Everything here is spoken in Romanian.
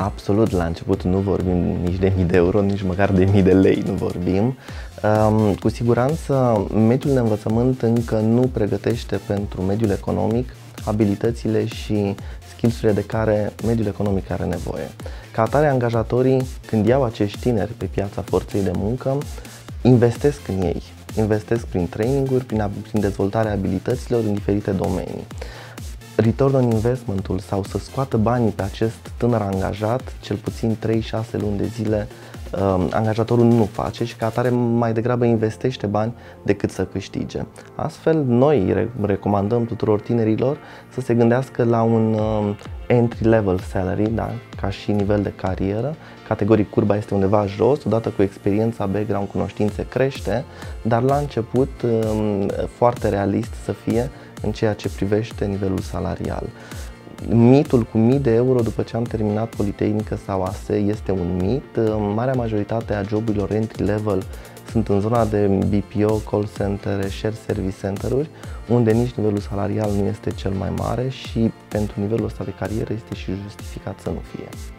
Absolut, la început nu vorbim nici de mii de euro, nici măcar de mii de lei nu vorbim. Um, cu siguranță, mediul de învățământ încă nu pregătește pentru mediul economic abilitățile și skills de care mediul economic are nevoie. Ca atare, angajatorii, când iau acești tineri pe piața forței de muncă, investesc în ei. Investesc prin traininguri, prin, prin dezvoltarea abilităților în diferite domenii return on investmentul sau să scoată banii pe acest tânăr angajat, cel puțin 3-6 luni de zile, um, angajatorul nu face și ca atare mai degrabă investește bani decât să câștige. Astfel, noi recomandăm tuturor tinerilor să se gândească la un um, entry level salary, da, ca și nivel de carieră. Categoric curba este undeva jos, odată cu experiența, background, cunoștințe crește, dar la început um, foarte realist să fie în ceea ce privește nivelul salarial. Mitul cu mii de euro după ce am terminat Politehnică sau ASE este un mit. Marea majoritate a joburilor entry level sunt în zona de BPO, call center, share service center-uri, unde nici nivelul salarial nu este cel mai mare și pentru nivelul ăsta de carieră este și justificat să nu fie.